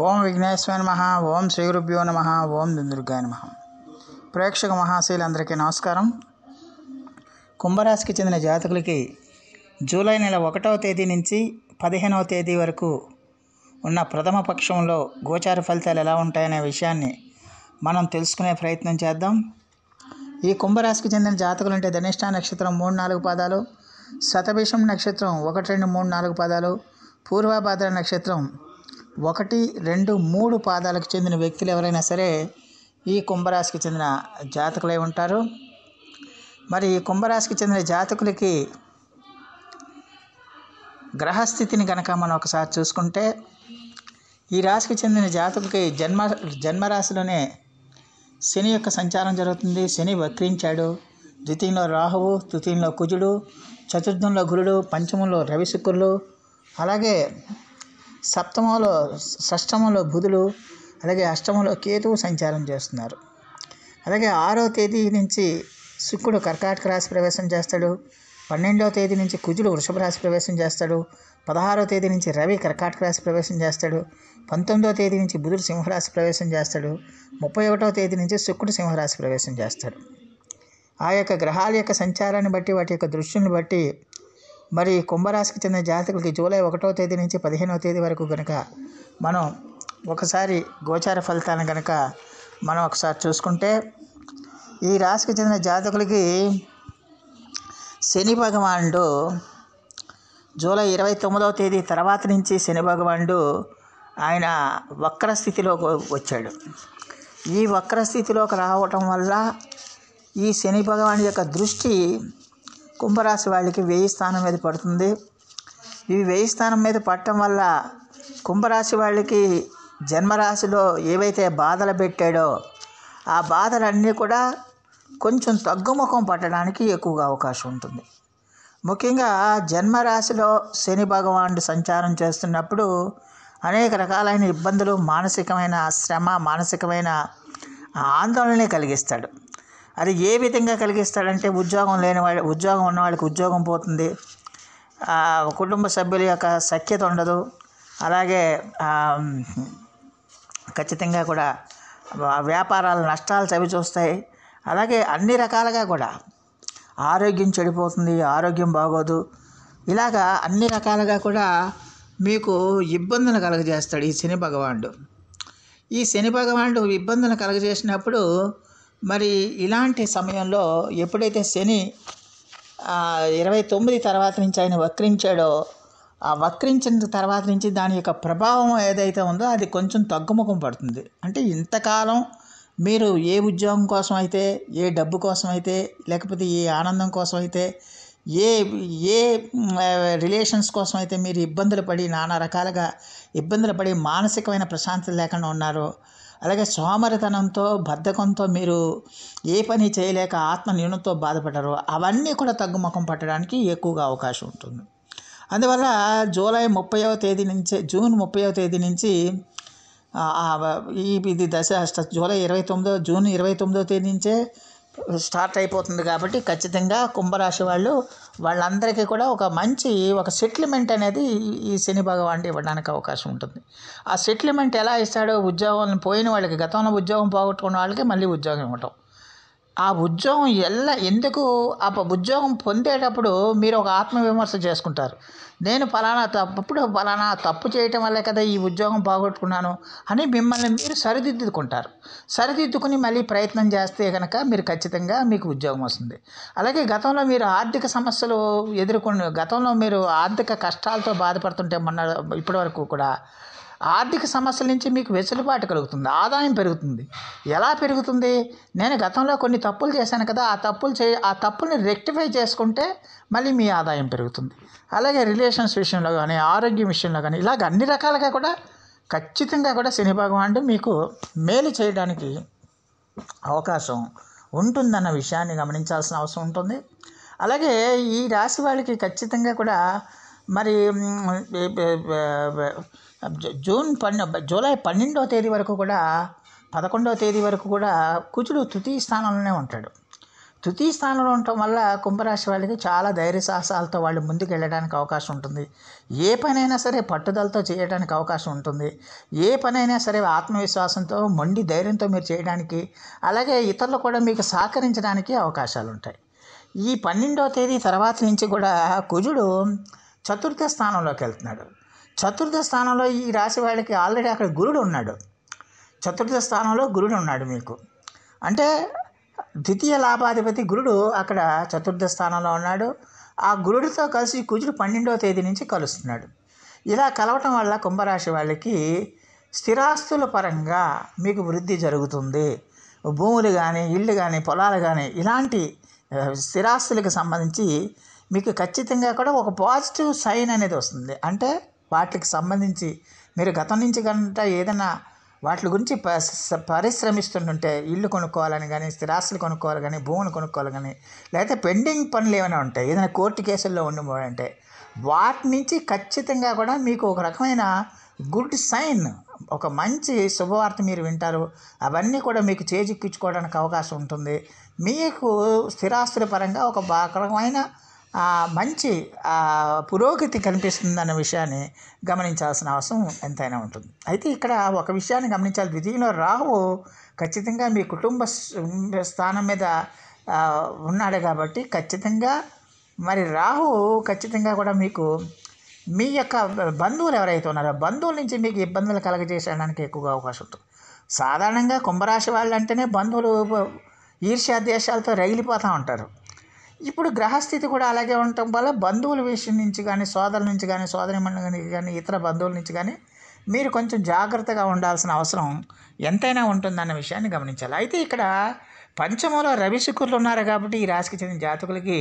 ఓం విఘ్నేశ్వర నమ ఓం శ్రీ గురుభ్యో నమ ఓం దుందుర్గాయ నమ. ప్రేక్షక మహాశీలందరికీ నమస్కారం. కుంభరాశికి చెందిన జాతకులకి జూలై నెల ఒకటవ తేదీ నుంచి పదిహేనవ తేదీ వరకు ఉన్న ప్రథమ పక్షంలో గోచార ఫలితాలు ఎలా ఉంటాయనే విషయాన్ని మనం తెలుసుకునే ప్రయత్నం చేద్దాం. ఈ కుంభరాశికి చెందిన జాతకులు అంటే ధనిష్ట నక్షత్రం మూడు నాలుగు పాదాలు శతభిషం నక్షత్రం ఒకటి రెండు మూడు నాలుగు పాదాలు పూర్వభాద్ర నక్షత్రం ఒకటి రెండు మూడు పాదాలకు చెందిన వ్యక్తులు ఎవరైనా సరే ఈ కుంభరాశికి చెందిన జాతకులై ఉంటారు. మరి ఈ కుంభరాశికి చెందిన జాతకులకి గ్రహస్థితిని కనుక మనం ఒకసారి చూసుకుంటే ఈ రాశికి చెందిన జాతకులకి జన్మ జన్మరాశిలోనే శని యొక్క సంచారం జరుగుతుంది. శని వక్రించాడు. ద్వితీయంలో రాహువు తృతీయంలో కుజుడు చతుర్థంలో గురుడు పంచమంలో రవి శుక్రులు అలాగే సప్తమంలో షష్టమంలో బుధుడు అలాగే అష్టమంలో కేతువు సంచారం చేస్తున్నారు. అలాగే ఆరో తేదీ నుంచి శుక్రుడు కర్కాటక రాశి ప్రవేశం చేస్తాడు. పన్నెండవ తేదీ నుంచి కుజుడు వృషభ రాశి ప్రవేశం చేస్తాడు. పదహారో తేదీ నుంచి రవి కర్కాటక రాశి ప్రవేశం చేస్తాడు. పంతొమ్మిదవ తేదీ నుంచి బుధుడు సింహరాశి ప్రవేశం చేస్తాడు. ముప్పై ఒకటవ తేదీ నుంచి శుక్రుడు సింహరాశి ప్రవేశం చేస్తాడు. ఆ యొక్క గ్రహాల యొక్క సంచారాన్ని బట్టి వాటి యొక్క దృష్టిని బట్టి మరి కుంభరాశికి చెందిన జాతకులకి జూలై ఒకటో తేదీ నుంచి పదిహేనవ తేదీ వరకు కనుక మనం ఒకసారి గోచార ఫలితాలను కనుక మనం ఒకసారి చూసుకుంటే ఈ రాశికి చెందిన జాతకులకి శని భగవానుడు జూలై ఇరవై తొమ్మిదవ తేదీ తర్వాత నుంచి శని భగవానుడు ఆయన వక్ర స్థితిలోకి వచ్చాడు. ఈ వక్ర స్థితిలోకి రావటం వల్ల ఈ శని భగవాన్ యొక్క దృష్టి కుంభరాశి వాళ్ళకి వెయ్యి స్థానం మీద పడుతుంది. ఈ వెయ్యి స్థానం మీద పడటం వల్ల కుంభరాశి వాళ్ళకి జన్మరాశిలో ఏవైతే బాధలు పెట్టాడో ఆ బాధలన్నీ కూడా కొంచెం తగ్గుముఖం పట్టడానికి ఎక్కువగా అవకాశం ఉంటుంది. ముఖ్యంగా జన్మరాశిలో శని భగవానుడు సంచారం చేస్తున్నప్పుడు అనేక రకాలైన ఇబ్బందులు మానసికమైన శ్రమ మానసికమైన ఆందోళన కలిగిస్తాడు. అది ఏ విధంగా కలిగిస్తాడంటే ఉద్యోగం లేని వాడి ఉద్యోగం ఉన్నవాళ్ళకి ఉద్యోగం పోతుంది. కుటుంబ సభ్యుల యొక్క సఖ్యత ఉండదు. అలాగే ఖచ్చితంగా కూడా వ్యాపారాలు నష్టాలు చవి చూస్తాయి. అలాగే అన్ని రకాలుగా కూడా ఆరోగ్యం చెడిపోతుంది ఆరోగ్యం బాగోదు. ఇలాగా అన్ని రకాలుగా కూడా మీకు ఇబ్బందులు కలగజేస్తాడు ఈ శని భగవానుడు. ఈ శని భగవానుడు ఇబ్బందులు కలగజేసినప్పుడు మరి ఇలాంటి సమయంలో ఎప్పుడైతే శని ఇరవై తొమ్మిది తర్వాత నుంచి ఆయన వక్రించాడో ఆ వక్రించిన తర్వాత నుంచి దాని యొక్క ప్రభావం ఏదైతే ఉందో అది కొంచెం తగ్గుముఖం పడుతుంది. అంటే ఇంతకాలం మీరు ఏ ఉద్యోగం కోసం అయితే ఏ డబ్బు కోసం అయితే లేకపోతే ఏ ఆనందం కోసం అయితే ఏ ఏ రిలేషన్స్ కోసం అయితే మీరు ఇబ్బందులు పడి నానా రకాలుగా ఇబ్బందులు పడి మానసికమైన ప్రశాంతత లేకుండా ఉన్నారో అలాగే సోమరితనంతో బద్ధకంతో మీరు ఏ పని చేయలేక ఆత్మ న్యూనంతో బాధపడరు అవన్నీ కూడా తగ్గుముఖం పట్టడానికి ఎక్కువగా అవకాశం ఉంటుంది. అందువల్ల జూలై ముప్పైవ తేదీ నుంచి జూన్ ముప్పైవ తేదీ నుంచి ఈ ఇది దశ జూలై ఇరవై తొమ్మిదో జూన్ ఇరవై తొమ్మిదో తేదీ నుంచే స్టార్ట్ అయిపోతుంది కాబట్టి ఖచ్చితంగా కుంభరాశి వాళ్ళు వాళ్ళందరికీ కూడా ఒక మంచి ఒక సెటిల్మెంట్ అనేది ఈ శని భగవాన్ ఇవ్వడానికి అవకాశం ఉంటుంది. ఆ సెటిల్మెంట్ ఎలా ఇస్తాడో ఉద్యోగం పోయిన వాళ్ళకి గతంలో ఉద్యోగం పోగొట్టుకున్న వాళ్ళకి మళ్ళీ ఉద్యోగం ఇవ్వటం. ఆ ఉద్యోగం ఎలా ఎందుకు? ఆ ఉద్యోగం పొందేటప్పుడు మీరు ఒక ఆత్మవిమర్శ చేసుకుంటారు. నేను ఫలానా తప్పుడు ఫలానా తప్పు చేయటం వల్లే కదా ఈ ఉద్యోగం పోగొట్టుకున్నాను అని మిమ్మల్ని మీరు సరిదిద్దుకుంటారు. సరిదిద్దుకుని మళ్ళీ ప్రయత్నం చేస్తే కనుక మీరు ఖచ్చితంగా మీకు ఉద్యోగం వస్తుంది. అలాగే గతంలో మీరు ఆర్థిక సమస్యలు ఎదుర్కొని గతంలో మీరు ఆర్థిక కష్టాలతో బాధపడుతుంటే మొన్న ఇప్పటివరకు కూడా ఆర్థిక సమస్యల నుంచి మీకు వెసులుబాటు కలుగుతుంది ఆదాయం పెరుగుతుంది. ఎలా పెరుగుతుంది? నేను గతంలో కొన్ని తప్పులు చేశాను కదా ఆ తప్పులు చే ఆ తప్పుల్ని రెక్టిఫై చేసుకుంటే మళ్ళీ మీ ఆదాయం పెరుగుతుంది. అలాగే రిలేషన్స్ విషయంలో కానీ ఆరోగ్యం విషయంలో కానీ ఇలాగ అన్ని రకాలుగా కూడా ఖచ్చితంగా కూడా శని భగవానుడు మీకు మేలు చేయడానికి అవకాశం ఉంటుందన్న విషయాన్ని గమనించాల్సిన అవసరం ఉంటుంది. అలాగే ఈ రాశి వాళ్ళకి ఖచ్చితంగా కూడా మరి జూన్ పన్నె జూలై పన్నెండవ తేదీ వరకు కూడా పదకొండవ తేదీ వరకు కూడా కుజుడు తృతీయ స్థానంలోనే ఉంటాడు. తృతీయ స్థానంలో ఉండటం వల్ల కుంభరాశి వాళ్ళకి చాలా ధైర్య సాహసాలతో వాళ్ళు ముందుకు వెళ్ళడానికి అవకాశం ఉంటుంది. ఏ పనైనా సరే పట్టుదలతో చేయడానికి అవకాశం ఉంటుంది. ఏ పనైనా సరే ఆత్మవిశ్వాసంతో మొండి ధైర్యంతో మీరు చేయడానికి అలాగే ఇతరులు కూడా మీకు సహకరించడానికి అవకాశాలు ఉంటాయి ఈ పన్నెండవ తేదీ తర్వాత నుంచి కూడా కుజుడు చతుర్థ స్థానంలోకి వెళ్తున్నాడు చతుర్థ స్థానంలో ఈ రాశి వాళ్ళకి ఆల్రెడీ అక్కడ గురుడు ఉన్నాడు. చతుర్థ స్థానంలో గురుడు ఉన్నాడు మీకు. అంటే ద్వితీయ లాభాధిపతి గురుడు అక్కడ చతుర్థ స్థానంలో ఉన్నాడు. ఆ గురుడితో కలిసి కుజుడు పన్నెండవ తేదీ నుంచి కలుస్తున్నాడు. ఇలా కలవటం వల్ల కుంభరాశి వాళ్ళకి స్థిరాస్తుల పరంగా మీకు వృద్ధి జరుగుతుంది. భూములు కానీ ఇళ్ళు కానీ పొలాలు కానీ ఇలాంటి స్థిరాస్తులకు సంబంధించి మీకు ఖచ్చితంగా కూడా ఒక పాజిటివ్ సైన్ అనేది వస్తుంది. అంటే వాటికి సంబంధించి మీరు గతం నుంచి కనుక ఏదైనా వాటి గురించి ప- పరిశ్రమిస్తుంటుంటే ఇల్లు కొనుక్కోవాలని కానీ స్థిరాస్తులు కొనుక్కోవాలి కానీ భూములు కొనుక్కోవాలి కానీ లేకపోతే పెండింగ్ పనులు ఏమైనా ఉంటాయి ఏదైనా కోర్టు కేసుల్లో ఉండిపోవాలంటే వాటి నుంచి ఖచ్చితంగా కూడా మీకు ఒక రకమైన గుడ్ సైన్ ఒక మంచి శుభవార్త మీరు వింటారు. అవన్నీ కూడా మీకు చేజిక్కించుకోవడానికి అవకాశం ఉంటుంది. మీకు స్థిరాస్తుల పరంగా ఒక బా- రకమైన మంచి పురోగతి కనిపిస్తుందన్న విషయాన్ని గమనించాల్సిన అవసరం ఎంతైనా ఉంటుంది. అయితే ఇక్కడ ఒక విషయాన్ని గమనించాలి. ద్వితీయంలో రాహువు ఖచ్చితంగా మీ కుటుంబ స్థానం మీద ఉన్నాడు కాబట్టి ఖచ్చితంగా మరి రాహు ఖచ్చితంగా కూడా మీకు మీ యొక్క బంధువులు ఎవరైతే ఉన్నారో బంధువుల నుంచి మీకు ఇబ్బందులు కలగజేసడానికి ఎక్కువగా అవకాశం ఉంటుంది. సాధారణంగా కుంభరాశి వాళ్ళు అంటేనే బంధువులు ఈర్ష్యా దేశాలతో రగిలిపోతూ ఉంటారు. ఇప్పుడు గ్రహస్థితి కూడా అలాగే ఉండటం వల్ల బంధువుల విషయం నుంచి కానీ సోదరుల నుంచి కానీ సోదరి కానీ ఇతర బంధువుల నుంచి కానీ మీరు కొంచెం జాగ్రత్తగా ఉండాల్సిన అవసరం ఎంతైనా ఉంటుందన్న విషయాన్ని గమనించాలి. అయితే ఇక్కడ పంచమంలో రవి శుక్రులు ఉన్నారు కాబట్టి ఈ రాశికి చెందిన జాతకులకి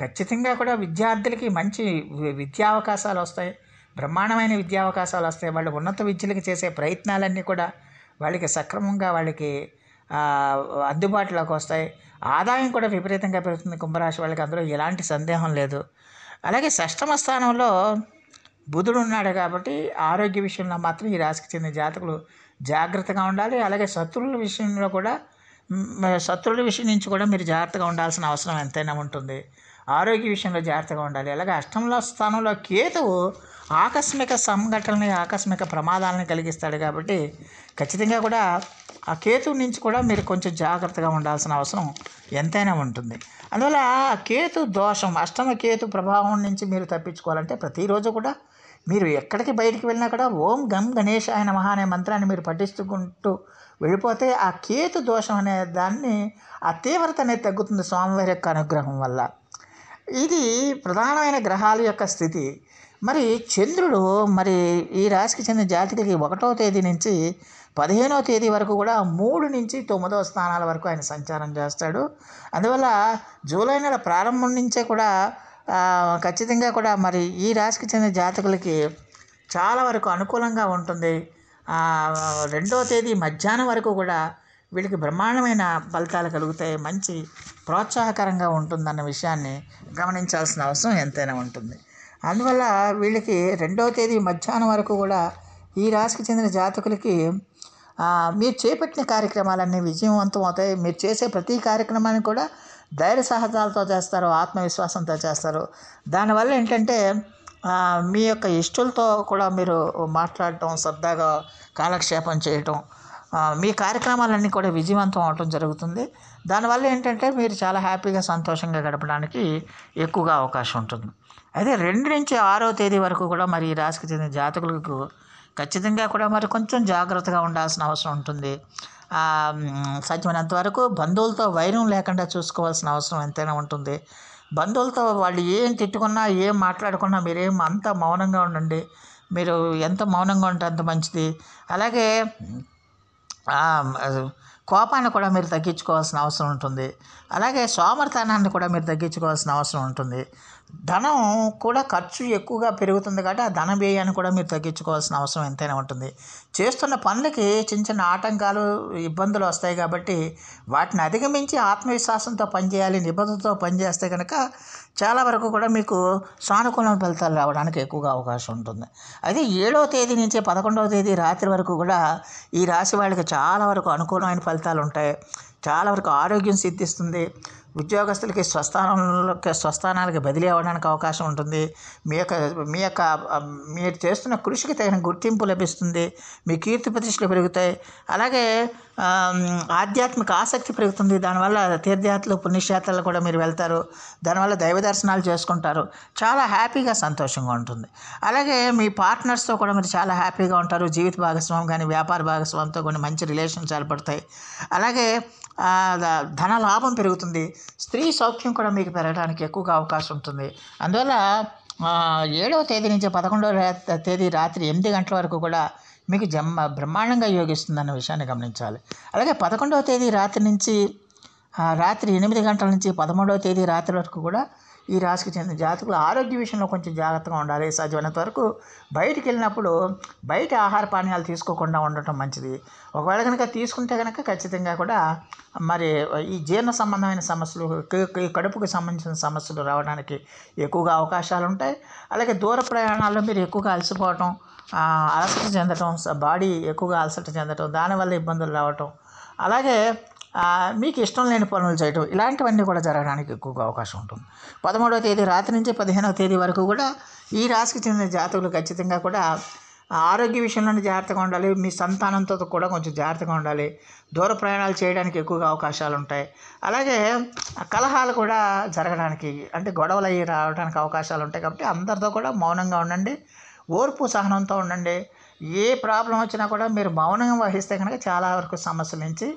ఖచ్చితంగా కూడా విద్యార్థులకి మంచి విద్యా అవకాశాలు వస్తాయి. బ్రహ్మాండమైన విద్యా అవకాశాలు వస్తాయి. వాళ్ళు ఉన్నత విద్యలకు చేసే ప్రయత్నాలన్నీ కూడా వాళ్ళకి సక్రమంగా వాళ్ళకి అందుబాటులోకి వస్తాయి. ఆదాయం కూడా విపరీతంగా పెరుగుతుంది కుంభరాశి వాళ్ళకి. అందులో ఎలాంటి సందేహం లేదు. అలాగే షష్టమ స్థానంలో బుధుడు ఉన్నాడు కాబట్టి ఆరోగ్య విషయంలో మాత్రం ఈ రాశికి చెందిన జాతకులు జాగ్రత్తగా ఉండాలి. అలాగే శత్రువుల విషయంలో కూడా శత్రువుల విషయం నుంచి కూడా మీరు జాగ్రత్తగా ఉండాల్సిన అవసరం ఎంతైనా ఉంటుంది. ఆరోగ్య విషయంలో జాగ్రత్తగా ఉండాలి. అలాగే అష్టంలో స్థానంలో కేతువు ఆకస్మిక సంఘటనని ఆకస్మిక ప్రమాదాలను కలిగిస్తాడు కాబట్టి ఖచ్చితంగా కూడా ఆ కేతువు నుంచి కూడా మీరు కొంచెం జాగ్రత్తగా ఉండాల్సిన అవసరం ఎంతైనా ఉంటుంది. అందువల్ల ఆ కేతు దోషం అష్టమ కేతు ప్రభావం నుంచి మీరు తప్పించుకోవాలంటే ప్రతిరోజు కూడా మీరు ఎక్కడికి బయటికి వెళ్ళినా కూడా ఓం గం గణేష్ ఆయన మహా అనే మంత్రాన్ని మీరు పఠిస్తుకుంటూ వెళ్ళిపోతే ఆ కేతు దోషం అనే దాన్ని ఆ తీవ్రత అనేది తగ్గుతుంది స్వామివారి యొక్క అనుగ్రహం వల్ల. ఇది ప్రధానమైన గ్రహాల యొక్క స్థితి. మరి చంద్రుడు మరి ఈ రాశికి చెందిన జాతికి ఒకటో తేదీ నుంచి పదిహేనో తేదీ వరకు కూడా మూడు నుంచి తొమ్మిదవ స్థానాల వరకు ఆయన సంచారం చేస్తాడు. అందువల్ల జూలై నెల ప్రారంభం నుంచే కూడా ఖచ్చితంగా కూడా మరి ఈ రాశికి చెందిన జాతకులకి చాలా వరకు అనుకూలంగా ఉంటుంది. రెండో తేదీ మధ్యాహ్నం వరకు కూడా వీళ్ళకి బ్రహ్మాండమైన ఫలితాలు కలుగుతాయి. మంచి ప్రోత్సాహకరంగా ఉంటుందన్న విషయాన్ని గమనించాల్సిన అవసరం ఎంతైనా ఉంటుంది. అందువల్ల వీళ్ళకి రెండో తేదీ మధ్యాహ్నం వరకు కూడా ఈ రాశికి చెందిన జాతకులకి మీరు చేపట్టిన కార్యక్రమాలన్నీ విజయవంతం అవుతాయి. మీరు చేసే ప్రతి కార్యక్రమాన్ని కూడా ధైర్య సహజాలతో చేస్తారు ఆత్మవిశ్వాసంతో చేస్తారు. దానివల్ల ఏంటంటే మీ యొక్క ఇష్టలతో కూడా మీరు మాట్లాడటం సరదాగా కాలక్షేపం చేయటం మీ కార్యక్రమాలన్నీ కూడా విజయవంతం అవటం జరుగుతుంది. దానివల్ల ఏంటంటే మీరు చాలా హ్యాపీగా సంతోషంగా గడపడానికి ఎక్కువగా అవకాశం ఉంటుంది. అయితే రెండు నుంచి ఆరో తేదీ వరకు కూడా మరి ఈ రాశికి చెందిన జాతకులకు ఖచ్చితంగా కూడా మరి కొంచెం జాగ్రత్తగా ఉండాల్సిన అవసరం ఉంటుంది. సాధ్యమైనంత వరకు బంధువులతో వైరం లేకుండా చూసుకోవాల్సిన అవసరం ఎంతైనా ఉంటుంది. బంధువులతో వాళ్ళు ఏం తిట్టుకున్నా ఏం మాట్లాడుకున్నా మీరేం అంత మౌనంగా ఉండండి. మీరు ఎంత మౌనంగా ఉంటే అంత మంచిది. అలాగే కోపాన్ని కూడా మీరు తగ్గించుకోవాల్సిన అవసరం ఉంటుంది. అలాగే సోమర్తనాన్ని కూడా మీరు తగ్గించుకోవాల్సిన అవసరం ఉంటుంది. ధనం కూడా ఖర్చు ఎక్కువగా పెరుగుతుంది కాబట్టి ఆ ధన వ్యయాన్ని కూడా మీరు తగ్గించుకోవాల్సిన అవసరం ఎంతైనా ఉంటుంది. చేస్తున్న పనులకి చిన్న చిన్న ఆటంకాలు ఇబ్బందులు వస్తాయి కాబట్టి వాటిని అధిగమించి ఆత్మవిశ్వాసంతో పనిచేయాలి నిబద్ధతతో పనిచేస్తే కనుక చాలా వరకు కూడా మీకు సానుకూల ఫలితాలు రావడానికి ఎక్కువగా అవకాశం ఉంటుంది. అయితే ఏడవ తేదీ నుంచి పదకొండవ తేదీ రాత్రి వరకు కూడా ఈ రాశి వాళ్ళకి చాలా వరకు అనుకూలమైన ఫలితాలు ఉంటాయి. చాలా వరకు ఆరోగ్యం సిద్ధిస్తుంది. ఉద్యోగస్తులకి స్వస్థానంలోకి స్వస్థానాలకి బదిలీ అవ్వడానికి అవకాశం ఉంటుంది. మీ యొక్క మీ యొక్క మీరు చేస్తున్న కృషికి తగిన గుర్తింపు లభిస్తుంది. మీ కీర్తి ప్రతిష్టలు పెరుగుతాయి. అలాగే ఆధ్యాత్మిక ఆసక్తి పెరుగుతుంది. దానివల్ల తీర్థయాత్రలు పుణ్యక్షేత్రాలు కూడా మీరు వెళ్తారు. దానివల్ల దైవ దర్శనాలు చేసుకుంటారు. చాలా హ్యాపీగా సంతోషంగా ఉంటుంది. అలాగే మీ పార్ట్నర్స్తో కూడా మీరు చాలా హ్యాపీగా ఉంటారు. జీవిత భాగస్వామి కానీ వ్యాపార భాగస్వామితో కొన్ని మంచి రిలేషన్స్ ఏర్పడతాయి. అలాగే ధన లాభం పెరుగుతుంది. స్త్రీ సౌఖ్యం కూడా మీకు పెరగడానికి ఎక్కువగా అవకాశం ఉంటుంది. అందువల్ల ఏడవ తేదీ నుంచి పదకొండవ తేదీ రాత్రి ఎనిమిది గంటల వరకు కూడా మీకు జమ్మ బ్రహ్మాండంగా యోగిస్తుందన్న విషయాన్ని గమనించాలి. అలాగే పదకొండవ తేదీ రాత్రి నుంచి రాత్రి ఎనిమిది గంటల నుంచి పదమూడవ తేదీ రాత్రి వరకు కూడా ఈ రాశికి చెందిన జాతకులు ఆరోగ్య విషయంలో కొంచెం జాగ్రత్తగా ఉండాలి. సాధ్యమైనంత వరకు బయటికి వెళ్ళినప్పుడు బయట ఆహార పానీయాలు తీసుకోకుండా ఉండటం మంచిది. ఒకవేళ కనుక తీసుకుంటే కనుక ఖచ్చితంగా కూడా మరి ఈ జీర్ణ సంబంధమైన సమస్యలు కడుపుకు సంబంధించిన సమస్యలు రావడానికి ఎక్కువగా అవకాశాలు ఉంటాయి. అలాగే దూర ప్రయాణాల్లో మీరు ఎక్కువగా అలసిపోవటం అలసట చెందటం బాడీ ఎక్కువగా అలసట చెందటం దానివల్ల ఇబ్బందులు రావటం. అలాగే మీకు ఇష్టం లేని పనులు చేయటం ఇలాంటివన్నీ కూడా జరగడానికి ఎక్కువగా అవకాశం ఉంటుంది. పదమూడవ తేదీ రాత్రి నుంచి పదిహేనవ తేదీ వరకు కూడా ఈ రాశికి చెందిన జాతకులు ఖచ్చితంగా కూడా ఆరోగ్య విషయంలోనే జాగ్రత్తగా ఉండాలి. మీ సంతానంతో కూడా కొంచెం జాగ్రత్తగా ఉండాలి. దూర ప్రయాణాలు చేయడానికి ఎక్కువగా అవకాశాలు ఉంటాయి. అలాగే కలహాలు కూడా జరగడానికి అంటే గొడవలు అయ్యి రావడానికి అవకాశాలు ఉంటాయి కాబట్టి అందరితో కూడా మౌనంగా ఉండండి. ఓర్పు సహనంతో ఉండండి. ఏ ప్రాబ్లం వచ్చినా కూడా మీరు మౌనంగా వహిస్తే కనుక చాలా వరకు సమస్యల నుంచి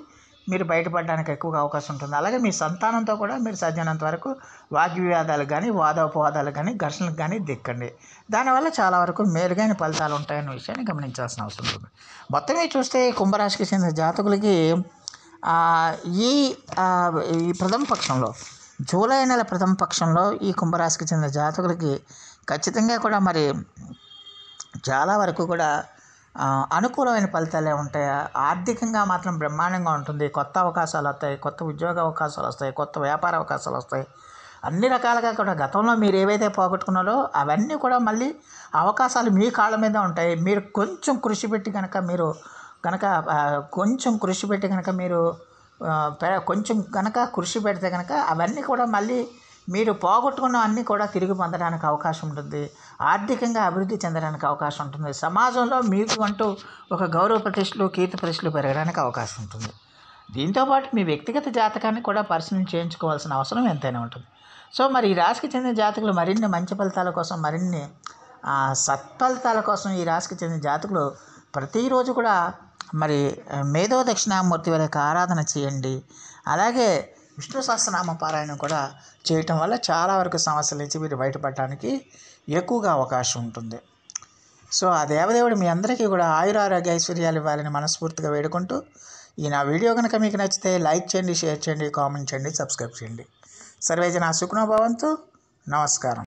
మీరు బయటపడడానికి ఎక్కువగా అవకాశం ఉంటుంది. అలాగే మీ సంతానంతో కూడా మీరు సాధ్యమైనంత వరకు వాగ్వివాదాలు కానీ వాదోపవాదాలు కానీ ఘర్షణలకు కానీ దిక్కండి దానివల్ల చాలా వరకు మేలుగైన ఫలితాలు ఉంటాయన్న విషయాన్ని గమనించాల్సిన అవసరం ఉంటుంది మొత్తం మీద చూస్తే ఈ కుంభరాశికి చెందిన జాతకులకి ఈ ఈ ప్రథమ పక్షంలో జూలై నెల ప్రథమ పక్షంలో ఈ కుంభరాశికి చెందిన జాతకులకి ఖచ్చితంగా కూడా మరి చాలా వరకు కూడా అనుకూలమైన ఫలితాలే ఉంటాయి? ఆర్థికంగా మాత్రం బ్రహ్మాండంగా ఉంటుంది. కొత్త అవకాశాలు వస్తాయి కొత్త ఉద్యోగ అవకాశాలు వస్తాయి కొత్త వ్యాపార అవకాశాలు వస్తాయి. అన్ని రకాలుగా కూడా గతంలో మీరు ఏవైతే పోగొట్టుకున్నారో అవన్నీ కూడా మళ్ళీ అవకాశాలు మీ కాళ్ళ మీద ఉంటాయి. మీరు కొంచెం కృషి పెట్టి కనుక మీరు కనుక కొంచెం కృషి పెట్టి కనుక మీరు పె- కొంచెం కనుక కృషి పెడితే కనుక అవన్నీ కూడా మళ్ళీ మీరు పోగొట్టుకున్న అన్నీ కూడా తిరిగి పొందడానికి అవకాశం ఉంటుంది. ఆర్థికంగా అభివృద్ధి చెందడానికి అవకాశం ఉంటుంది. సమాజంలో మీకు అంటూ ఒక గౌరవ ప్రతిష్టలు కీర్తి ప్రతిష్టలు పెరగడానికి అవకాశం ఉంటుంది. దీంతోపాటు మీ వ్యక్తిగత జాతకాన్ని కూడా పరిశీలన చేయించుకోవాల్సిన అవసరం ఎంతైనా ఉంటుంది. సో మరి ఈ రాశికి చెందిన జాతకులు మరిన్ని మంచి ఫలితాల కోసం మరిన్ని సత్ఫలితాల కోసం ఈ రాశికి చెందిన జాతకులు ప్రతిరోజు కూడా మరి మేధో దక్షిణామూర్తి వారి ఆరాధన చేయండి. అలాగే విష్ణు సహస్రనామ పారాయణం కూడా చేయటం వల్ల చాలా వరకు సమస్యల నుంచి మీరు బయటపడటానికి ఎక్కువగా అవకాశం ఉంటుంది. సో ఆ దేవదేవుడు మీ అందరికీ కూడా ఆయురారోగ్య ఐశ్వర్యాలు ఇవ్వాలని మనస్ఫూర్తిగా వేడుకుంటూ ఈ నా వీడియో కనుక మీకు నచ్చితే లైక్ చేయండి షేర్ చేయండి కామెంట్ చేయండి సబ్స్క్రైబ్ చేయండి. సర్వేజన సుఖనోభవంతు నమస్కారం.